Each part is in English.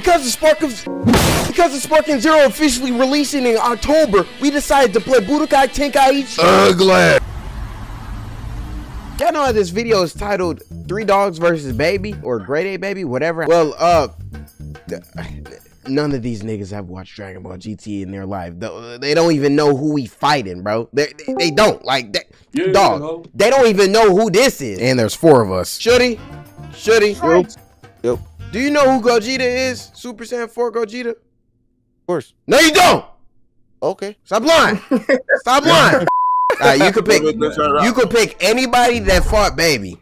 Because the Sparking because the Sparking Zero officially releasing in October, we decided to play Budokai Tenkaichi. Ugly. Y'all know how this video is titled Three Dawgs versus Baby or Great Ape Baby, whatever. Well, uh, none of these niggas have watched Dragon Ball GT in their life. They don't even know who we fighting, bro. They, they don't. Like, they, Yeah, dog, no. they don't even know who this is. And there's four of us. Should he? Should he? Yep. Yep. Do you know who Gogeta is? Super Saiyan 4 Gogeta? Of course. No, you don't. Okay. Stop lying. Stop lying. All right, you could pick. You could pick anybody that fought Baby.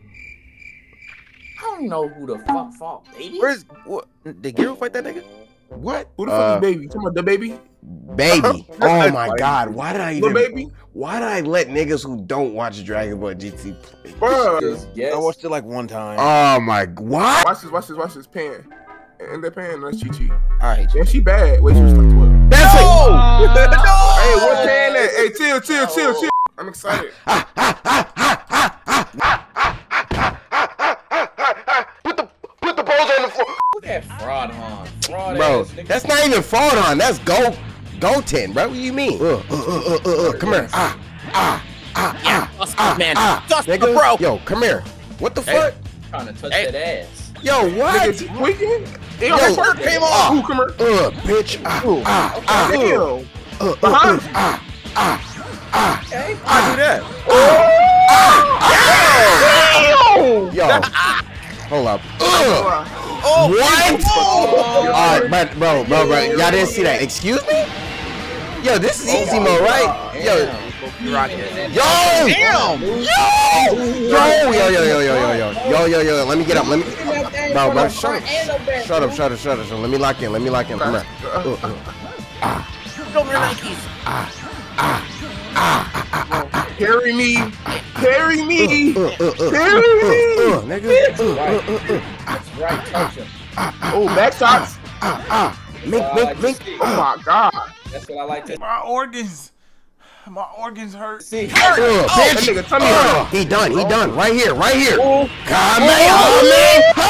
I don't know who the fuck fought baby. Where's what? Did Giro fight that nigga? What? Who the Uh, fuck is baby? Talking about the baby? Baby. Oh my. God. Why did I even? baby? Why did I let niggas who don't watch Dragon Ball GT play? Bruh. Just guess. I watched it like one time. Oh my. What? Watch this, watch this, watch this. Pan. And that pan, that's Chi Chi. I hate you. Yeah, she bad. Wait, she was like 12. That's it. Hey, what pan that? Hey, chill, chill, chill, chill. I'm excited. Put the put the pose on the floor, Look at fraud, huh? Fraud bro. ass. That's not even fraud on. That's go go ten, bro. What do you mean? Uh, uh, uh, uh, uh, uh. Come here. Ah ah ah ah ah man. ah. Dust Nigga, bro. Yo, come here. What the fuck? trying to touch Hey. that ass. Yo, what? Nigga, tweaking? Hey, Yo, yo, that came came off. Ooh, come here. Uh, bitch. Ah ah ah. Damn. Uh, uh, Behind uh, you. ah ah ah. Okay. I do that. Yo, hold up. Ugh. Oh, What? Oh, Alright, but bro, bro, bro, y'all didn't see that. Excuse me? Yo, this is easy mode, right? Yo, yo, Damn. yo, yo, yo, yo, yo, yo, yo, yo, yo, yo, yo. Let me get up. Let me, bro, bro, shut up, shut up, shut up, shut up. Let me lock in. Let me lock in. Come here. Uh, uh. Carry me. Carry me. Uh, uh, uh, Carry uh, me. uh, nigga. That's right. Oh, back shots. Ah, ah. Mink, mink, mink. Oh my god. That's what I like to My organs. My organs hurt. see. Uh, That bitch. nigga tummy Uh, hurt. he done. He done. Right here. Right here. Oh. Kamehameha!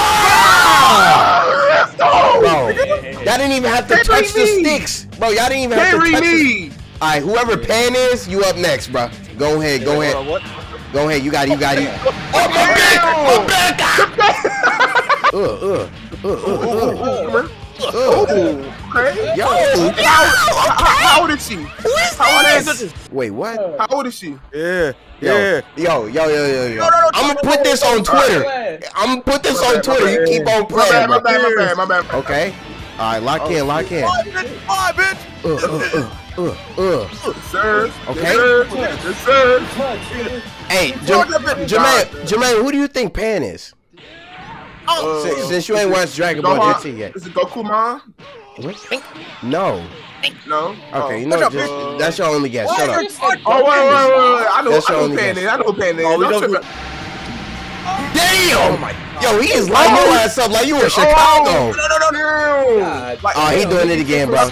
Bro, Hey, y'all didn't even have to Carry touch the sticks. Bro, y'all didn't even have to Carry touch the me. All right, whoever Pan is, you up next, bro. Go ahead. Go ahead. Go ahead. You got it. You got it. Oh, my back. My back. Uh, uh, uh, uh, uh, uh. Okay. Yo, How, how old is she? who is How old this? is Wait, what? How old is she? Yeah. Yo, Yeah. yo, yo, yo, yo, yo. I'm gonna put this on Twitter. I'm gonna put this on Twitter. You keep on My playing, bad, my bro. bad, my bad, my bad. Okay. All right, lock in, lock in. Five, bitch. Five, bitch. Uh, uh, uh, uh, uh. Sir. Okay. Yes, sir. Sir. Hey, Jam- Jermaine, Jermaine, who do you think Pan is? Uh, Since, since you ain't watched Dragon Ball GT yet. Is it Goku mom? No. No. Okay, you Oh. know, just, bitch. that's your only guess. Shut up. Oh wait, wait, wait, wait! I know, That's I know only Pan is. I know Pan is. Oh, we Don't don't- trip. Damn! Oh yo, he is lighting your oh. ass up like you in oh, Chicago. Oh, no, no, no, no! God. Like, Oh, he doing it again, bro.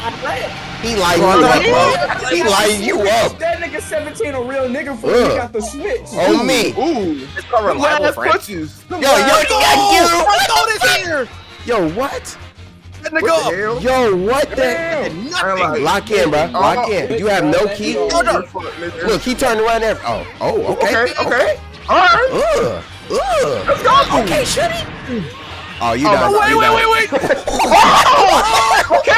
He lighting you up, bro. He lighting you up. That nigga 17 a real nigga for Ugh. he got the switch. On me. Ooh, It's called reliable, last friend. punches. Yo, yo, he got you. Franco is here. Yo, what? That What nigga the up. Yo, what the? Did nothing. Lock in, bro. Lock in. You have no key. Hold up. Look, he turned around there. Oh, oh, okay. Okay, okay. All right. Ugh, ugh. Let's go. Okay, shut it. Oh, you Oh, done. wait, you wait, done. wait, wait. Oh, okay.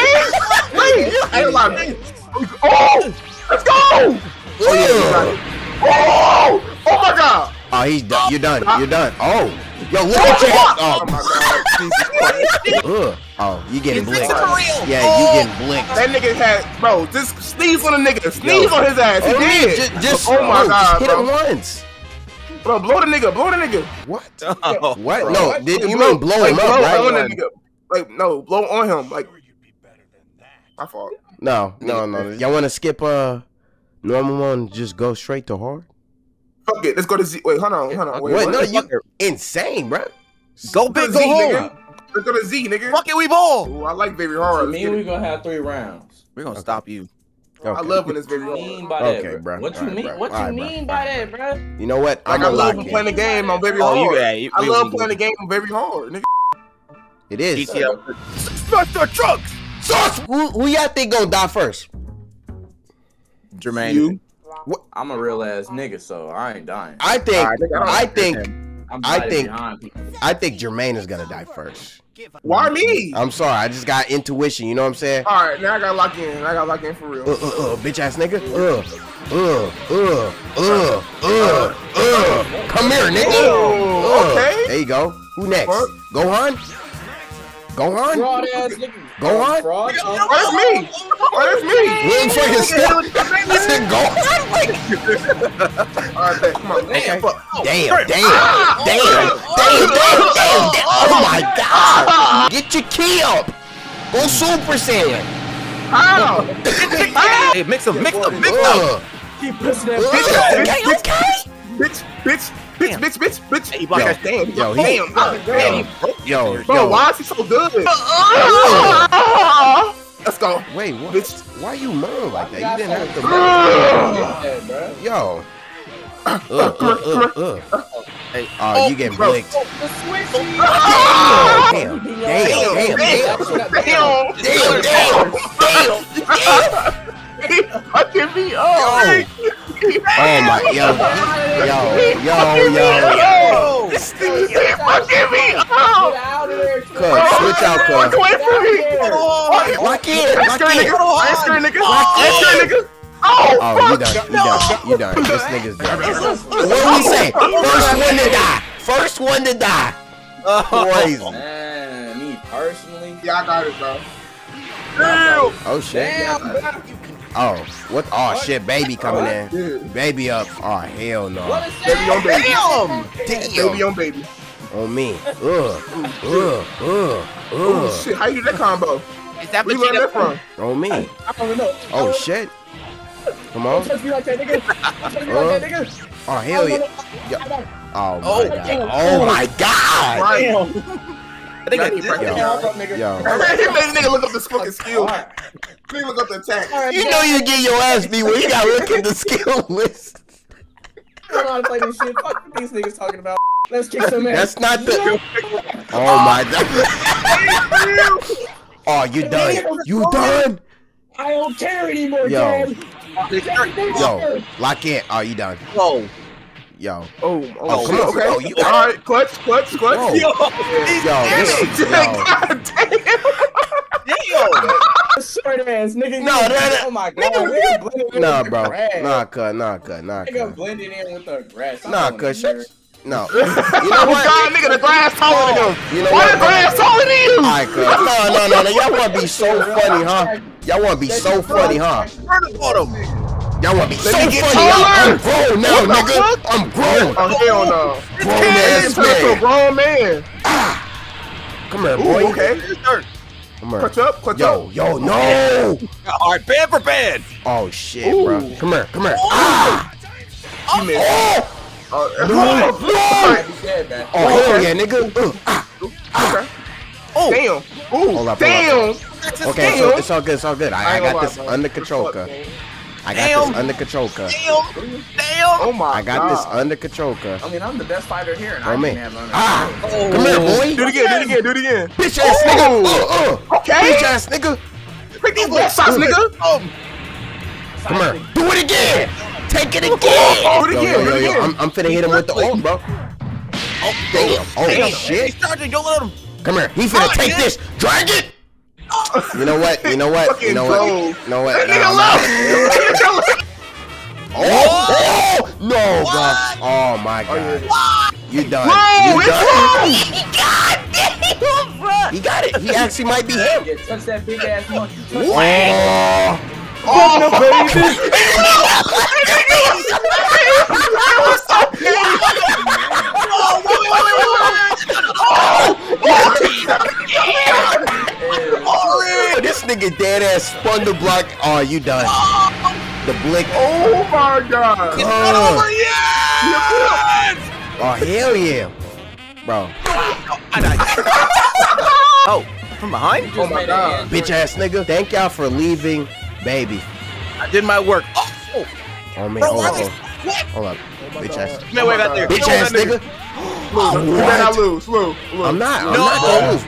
Wait. I ain't lying. Oh, let's go. Oh, yeah. Oh, oh my God. Oh, he's done. You're done. Ah. You're done. Oh, yo, look at your head. Oh my God. Jesus Christ. Oh, ugh. Oh, you getting Is this blicked. real? Yeah, Oh. you getting blicked. That nigga had, bro, just sneeze on the nigga. Sneeze Yo. on his ass. He Oh, did. Just, just, oh my bro, God, just hit bro. him once. Bro, blow the nigga. Blow the nigga. What? Oh. What? Bro, No, what? did you Blow- mean blow like, him up, blow on right? the nigga. Like, no, blow on him. Like, my fault. No, no, no. Y'all want to skip uh normal one? Just go straight to hard. Fuck it. Let's go to Z. Wait, hold on, hold on. Wait, Wait, what? no, you Fuck insane, bro. Go go big, go Z, home. nigga. Let's go to Z, nigga. Fuck it, we ball. Ooh, I like baby I hard. Let's mean, get we it. gonna have three rounds. We're gonna stop you. I love when it's baby What you hard. mean by Okay, that, bro. What you Alright, mean? bro. What you Alright, bro. mean by that, bro? You know what? Like, I'm I gonna love lock playing the game on baby Oh, you hard. yeah, you- I we- love we- playing the game on baby hard, nigga. It is. GTL. Smash the trucks. Sauce. Who who y'all think gonna die first? Jermaine. You. I'm a real ass nigga, so I ain't dying. I think. Alright, I don't I like think. I'm I hiding think- I think Jermaine is gonna die first. Why me? I'm sorry. I just got intuition. You know what I'm saying? All right, now I gotta lock in. I gotta lock in for real. Uh, uh, uh, bitch ass nigga. Uh, uh, uh, uh, uh, uh. Come here, nigga. Oh, Uh. okay. There you go. Who next? Gohan? Gohan? Fraud ass nigga. Go on. Fraud. Oh, that's me. Oh, that's me. William fucking still. Listen, Gohan? Like, All right, bet. come on. Okay. Fuck. damn, damn, damn, ah! damn, damn, ah! damn, ah! damn. Oh my god. Get your key up. Go Super Saiyan. How? Hey, mix them, mix them, mix them. Uh, Keep pushing that bitch. okay, okay. bitch, bitch, bitch, bitch, bitch, bitch. Hey, you blocked Yo, that. Damn, yo, he- damn, damn, damn. Yo, Bro, yo. why is he so good? Let's go. Wait, what? Bitch. Why you moan like that? You didn't have to. Yeah, bro. Yo. Uh, uh, uh, uh. Hey, Oh, you get bro. blicked. The switchy. Damn, damn, damn, damn, Damn, damn, damn, damn. He fucking me up. Oh. Oh my, yo, yo, yo, yo. Yo, he fucking me Get up. out of there. Cuz, switch out, Walk cuz. away from me. Lock in, Ice lock in. nigga. Ice cream nigga. Ice cream nigga. Oh, Oh, you done, you done, you done. This nigga's done. What do we say? Oh, First one to die. First one to die. Crazy. Man, me personally. Yeah, I got it, bro. Damn. Oh shit. Damn. Oh, what? Oh shit, baby coming in. Dude. Baby up. Oh hell no. Baby on baby. Damn. Baby on baby. On me. Ugh. Ugh. Ugh. Oh Ugh. shit, how you do that combo? Is that Where what you you learn that from? On me. I don't know. Oh shit. Come on. Touch me like that, nigga. Touch me like that, nigga. Oh hell yeah. Yeah. Oh my Oh. god. Oh my god. Right. I think Gotta I keep right Yo. there. Yo. He made the nigga look up this fucking skill. Alright. Nigga look up the attack. Alright, You know you get your ass beat when you gotta look at the skill list. I don't know how to play this shit. Fuck what these niggas talking about. Let's kick some ass. That's not the. Oh, oh my god. Oh, you done. You done. I don't care anymore, Yo. Dad. Yo, lock in. Oh, you done. Whoa. Yo. Oh, Oh, oh, come on. okay. Oh, you- All right, clutch, clutch, clutch. Whoa. Yo, Yo, this, yo. God damn. Damn. Short ass nigga. No, nigga, no, no. Oh my god. Nigga blended in Nah, with the bro. grass. Nah, cut. Nah, cut. Nah, cut. Nigga cut. blended in with the grass. I Nah, cut. care. Shut. No. You You know know what? God, nigga, the glass taller than him. You know Why what? the glass taller than you? Alright, cuz. No, no, no, no. Y'all wanna be so funny, huh? Y'all wanna be so funny, huh? Turn the bottom. Y'all wanna be so me funny. get I'm, taller. I'm grown now, nigga. fuck? I'm grown. Oh, hell no. Grown Hey, ass turn into a grown man. Ah. Come here, Ooh, boy. okay. Come here. Clutch up, clutch Yo, up. yo, yo, no. All right, band for band. Oh shit, Ooh. bro. Come here, come here. Ah! You missed. Oh! Oh, No, no. Alright, be dead, man. Oh hell yeah, nigga. Uh, ah. okay. Oh, damn. Ooh, Hold up, hold up. damn. Okay, so it's all good, it's all good. I, I ain't got gonna this lie, bro. under control, Fuck, cuz. Man. I got Damn. this under control, cuz. Damn. Damn. Oh my I got this under control, cuz. I mean, I'm the best fighter here, and Oh I man. can have under Ah! control. Come here, boy. Do it again, do it again, do it again. Bitch ass nigga. Uh, uh. Okay. Bitch ass nigga. Pick these black socks, nigga. Oh, Come here. Do it again. Take it again. Do it again, yo, do yo, yo. I'm, I'm finna hit him with the arm, bro. oh, Damn. Oh Damn. shit. He's charging. Don't let him. Come here. He finna Oh, take yeah. this. Drag it. You know what? You know what? You know what? drove. You know what? That Nah, nigga nah. left. Oh, oh, no, bro. Oh my god. You done. Bro, you it's done. wrong. God damn, He got it. He actually might be him. Yeah, touch that big ass monkey. Touch Oh. Oh, baby. Oh, this nigga dead ass spun the block. Oh, you done. The blick. Oh my god. It's not Oh. over yet. Oh, hell yeah. Bro. Oh, from behind? Oh my God. Bitch ass nigga. Thank y'all for leaving, baby. I did my work. Oh, Oh, oh man, bro, hold why up, is hold what? up. Hold up. Oh Bitch ass. No way back there. Bitch ass back there. nigga. You better not lose. Lou, Lou. I'm not. I'm No. not gonna lose.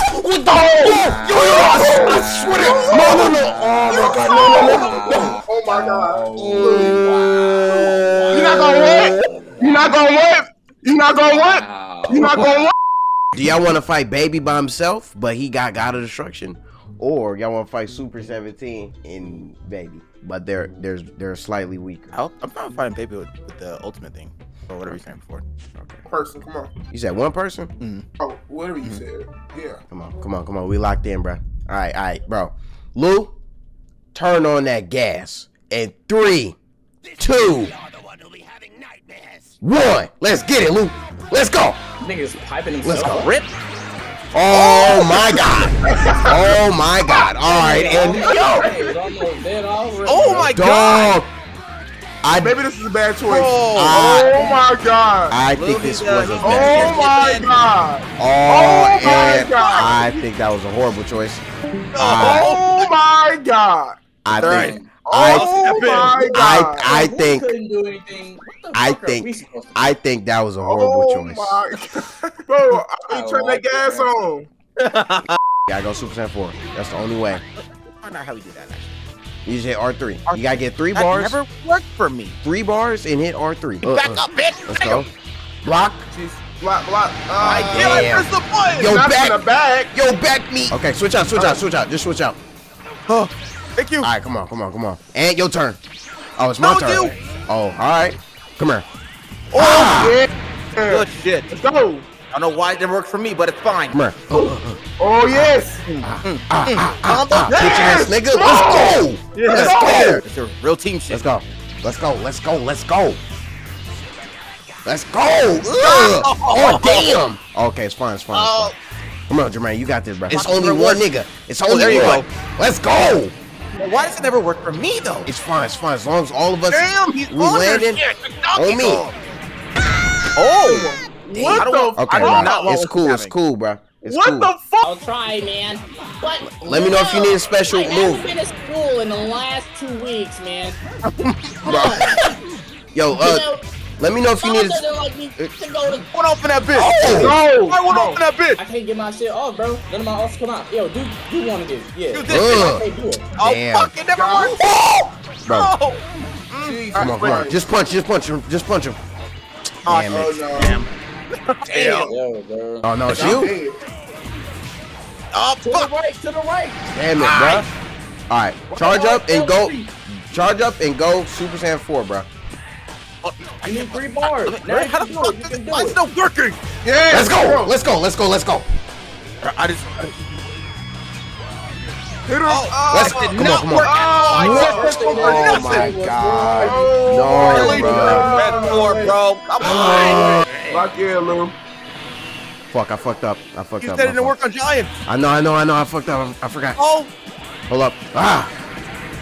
What the? hell? Yo, yo, I, I swear to No, no, no. Oh my god, no, no, no, no. Oh my god. You're not gonna win. You're not gonna win. You're not gonna win. You're not gonna win. Do y'all want to fight Baby by himself, but he got God of Destruction, or y'all want to fight Super 17 and Baby, but they're they're they're slightly weaker? I'm not fighting baby with, with the ultimate thing or whatever you're saying before. Person, come on. You said one person? Mm-hmm. Oh, whatever you mm-hmm. said. Yeah. Come on, come on, come on. We locked in, bro. All right, all right, bro. Lou, turn on that gas. And three, two, one. Let's get it, Lou. Let's go. Niggas piping Let's go. Rip. Oh my God. Oh my God. All right, and yo, Oh my god! dog. I Maybe this is a bad choice. Oh. Oh, oh my god. I think Lou this was a he- bad. Oh my god. Oh, Oh my God. I think that was a horrible choice. Oh. Oh my god. I All think. right. I, Oh my god. I, I think. couldn't do anything. What the I fuck are think- we supposed to I think that was a horrible oh choice. my god. Bro, I I ain't turn that gas on. Gotta go Super Saiyan 4. That's the only way. Find out how we do that. Actually. You just hit R3. You gotta get three That bars, never worked for me. three bars, and hit R3. Uh, Back uh. up, bitch. Let's go. Block. Jeez. Block, block. I Uh, can't Damn. press the button. Yo, not back. in the back. Yo, back me. Okay, switch out, switch out, switch out. Just switch out. Oh, thank you. All right, come on, come on, come on. And your turn. Oh, it's my No, turn. you. Oh, all right. Come here. Oh, yeah. Good shit. Let's go. I don't know why it didn't work for me, but it's fine. Come here. Uh, uh. Oh, yes. Bitch ass nigga. Let's go. Let's go. It's a real team shit. Let's go. Let's go. Let's go. Let's go. Let's go. Ugh. Oh damn. Okay, it's fine. It's fine. It's fine. Come on, Jermaine. You got this, bro. It's only one nigga. It's only there you one. go. Let's go. Why does it never work for me though? It's fine. It's fine. As long as all of us Damn, he's we on their landing shit. The Donkey on me. Oh, What I don't the want- Okay, I do bro. It's cool. It's cool, bro. It's What cool. the fuck? I'll try, man. But Let me know if you need a special I haven't move. been to school in the last two weeks, man. Come Bro. on. Yo, you uh, know, let me know if you need. doesn't A, like me to go to. What open that bitch? oh, No. I want to open that bitch. I can't get my shit off, bro. None of my offs come out. Yo, do do one of this. Yeah. Do this Ugh. I can't do it. Oh Damn. fuck! It never worked. bro. Oh, Jesus Come on, come on. Just punch. Just punch him. Just punch him. Damn Oh, it. no. damn. Damn. Yo, bro. Oh no, it's I'm you. dead. Oh To the right, to the right. Damn it, bro. All right, charge up and go. Charge up and go Super Saiyan 4, bro. You need three bars. Now Right, you How the fuck it. Is can Why is it. it not working? Yes, Let's go. bro. Let's go. Let's go. Let's go. I just. Hit him. Oh, ah, Let's- did come on, come on. work at all. I What? Oh my god. Oh, No, really bro. red floor, bro. Come oh, on. Lock in, Lou. Fuck, I fucked up. I fucked You up. said it my didn't work on Giant. I know, I know, I know. I fucked up. I, I forgot. Oh, Hold up. Ah.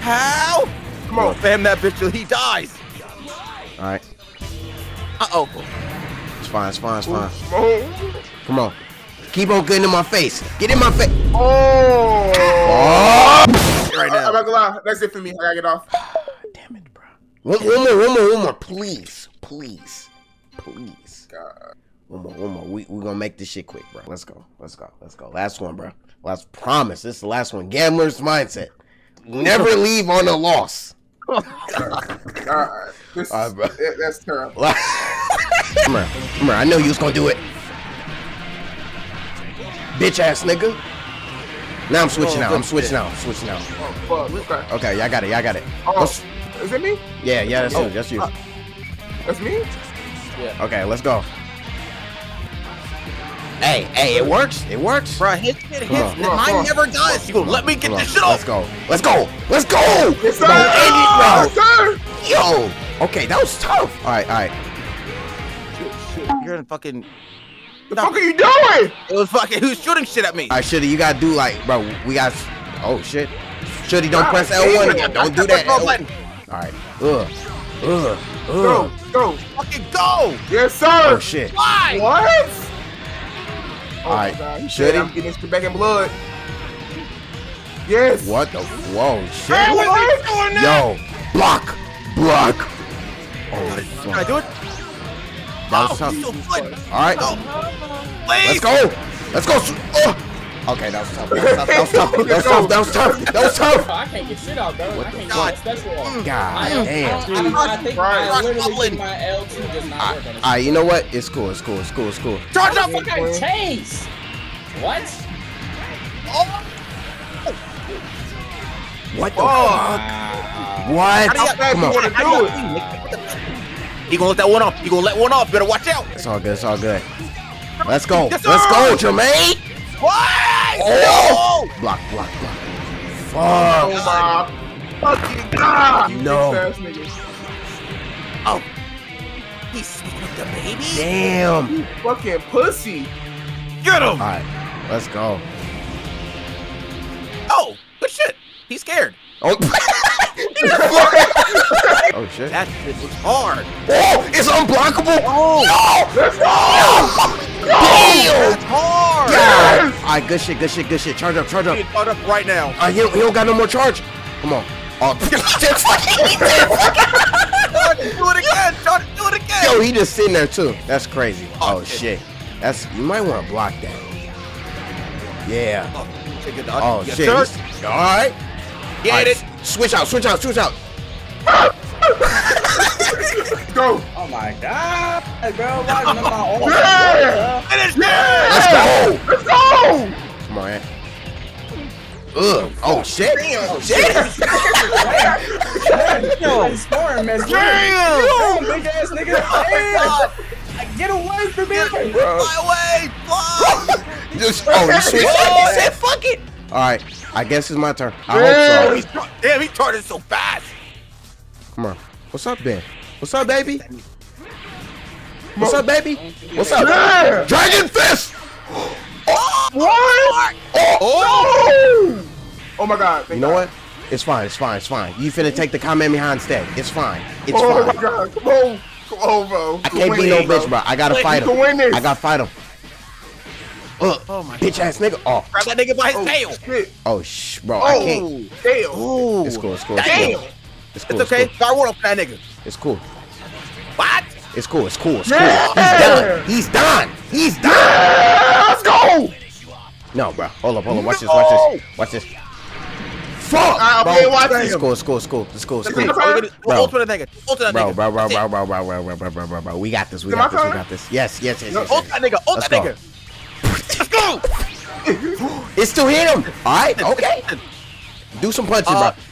how? Come on. Spam that bitch till he dies. All right. Uh oh. It's fine. It's fine. It's fine. Come on. Come on. Keep on getting in my face. Get in my face. Oh. Oh. Right I'm not gonna lie. That's it for me. I gotta get off. Damn it, bro. One, one more. One more. One more. Please. Please. Please. God. One more. One more. We we gonna make this shit quick, bro. Let's go. Let's go. Let's go. Last one, bro. Last promise. This is the last one. Gambler's mindset. Never leave on a loss. God. This, All right, bro. that- that's terrible. come here. Come here. I know you was gonna do it. Bitch ass nigga. Now I'm switching Oh, out. I'm switching out. I'm switching out. Oh, fuck. Okay. Okay, y'all got it. Y'all got it. Oh, Let's- is it me? yeah, yeah, that's Oh, you. That's you. uh, That's me? Okay, let's go. Hey, hey, it works. It works. Bro, hit, hit, hit. Come on. Come on, come Mine on. never does. You let me get Come this shit off. Let's go. Let's go. Let's go. Yes, sir. Come on, Andy, Yes, bro. sir. Yo. Okay, that was tough. All right, all right. You're in fucking. What the fuck are you doing? It was fucking. Who's shooting shit at me? All right, Shitty, you gotta do like, bro. We got. Oh shit. Shitty, don't God press L1 again. Don't do that. pressed no L- button. All right. Ugh. Ugh. Go, Ugh. Go. Fucking go! Yes, sir. Oh shit. Why? What? Oh Alright, my God. Should he? I'm getting this back in blood. Yes. What the? Whoa, shit. Hey, What what? is he doing now? Yo, block, block. Oh Can I do it? That was oh, tough. So good. All right. Let's go. Let's go. Oh. Okay, that was tough. That was tough. That was tough. That was tough. That was tough. I can't get shit out, bro. I can't God. get special off. God I, damn. I, I, I think Right. I literally Rumbling. my L2 does not work on this. Alright, you know what? It's cool. It's cool. It's cool. It's cool. Charge up. Oh. What the fuck I chase? What? What the Oh. fuck? What? How do you- Come on. wanna do it? He gonna let that one off. He gonna let one off. Better watch out. It's all good. It's all good. Let's go. Yes, Let's go, Jermaine. Why? Oh. Block, block, block. Oh my fucking god! No. Bitch ass nigga. Oh. He's speaking the baby. Damn. Fucking pussy. Get him. Alright, let's go. Oh, good shit. He's scared. Oh. oh shit. That shit was hard. Oh, it's unblockable. Oh, No. Let's go! Damn. that's hard. God. Alright, good shit. Good shit. Good shit. Charge up. Charge up. Caught up right now. Uh, he, don't- he don't got no more charge. Come on. Oh, just like he did. Charge it, do it again. Charge do it again. Yo, he just sitting there too. That's crazy. Oh, Oh shit. shit. That's you might want to block that. Yeah. Oh, shit. Oh shit. All right. Get All right, it. Switch out. Switch out. Switch out. Go! Oh my god, bro. Why is my own? Yeah! Finish it. Let's go. Let's go! Come on, man. Ugh. Oh shit. Shit. Yo, scoring mess. Damn. Damn, big ass nigga. Damn. Get away from me, bro. Fly away. Fly. Just oh, you switched. Whoa. He said fuck it. All right. I guess it's my turn. I Yeah. hope so. Damn, he charging so fast. Come on. What's up, Ben? What's up, baby? What's up, baby? What's up? Yeah. Dragon Fist. What? Oh. Oh, oh my god. You know what? It's fine. It's fine. It's fine. You finna take the Kamehameha instead. It's fine. It's Oh my god. Come on. Come on, bro. I can't be no bitch, bro. I gotta Wait, fight him. win this. I gotta fight him. Ugh. Oh uh, my Bitch ass nigga. Oh. Grab that nigga by his Oh, tail. shit. Oh sh, bro. I oh, can't. Oh, damn. Ooh. It's cool. It's cool. It's Damn. cool. It's cool. It's okay. Guard one up that nigga. It's cool. What? It's cool. It's cool. It's cool. Yeah. He's done. He's done. He's done. Yeah, let's go! No, bro. Hold up. Hold up. Watch this. Watch this. Watch this. Fuck. Bro. okay, watch It's this. cool. It's cool. It's cool. It's cool. It's cool. it Oh, look at it. Bro. Ultimate nigga. Ultimate Bro, bro, bro, bro, bro, bro, bro, bro, bro, bro, bro, bro. We got this. We got this. We got this. Yes, yes, yes, yes. Ultimate nigga. Let's Ultimate go. nigga. Let's go. It still hit him. All right. Okay. Do some punches, Uh, bro.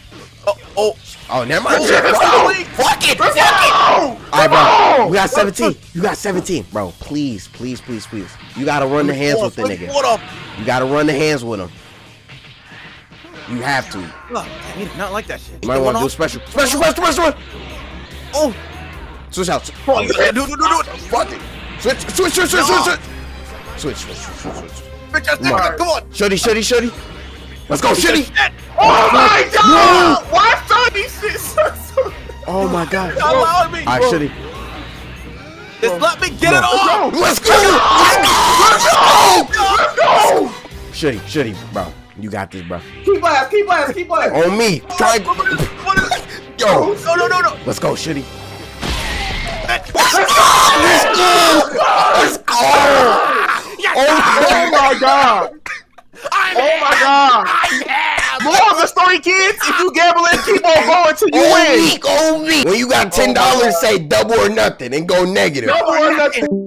Oh, oh. Oh, never mind. oh, Fuck let's it. go. Fuck it. Fuck it. All right, bro. We got 17. You got 17, bro. Please, please, please, please. You gotta run the hands with the nigga. You gotta run the hands with him. You have to. Look, not like that shit. You might want to do special. Special, special, special. Oh, Switch out. oh, you do, do, do, do. Fuck it. Switch, switch, switch, switch, switch, switch. Switch, switch, switch, switch, switch. Bitch ass Come on. come on. Shutty, shutty, shutty. Let's go, shitty. Shit. Oh my god! Why Sony shit so so- Oh my god. Stop allowing me. All right, shitty. Just let me get it Let's off. go! Let's go. Let's go. Let's go! Shitty, shitty, bro. You got this, bro. Keep blast, keep blast, keep blast! On me. Try. What is it? Yo. No, no, no, no. Let's go, shitty. Let's go! Let's go. Oh my god! Oh my god! More of the story, kids! If you gambling, keep on going till you win! on me. When you got ten dollars, say double or nothing and go negative. Double or nothing.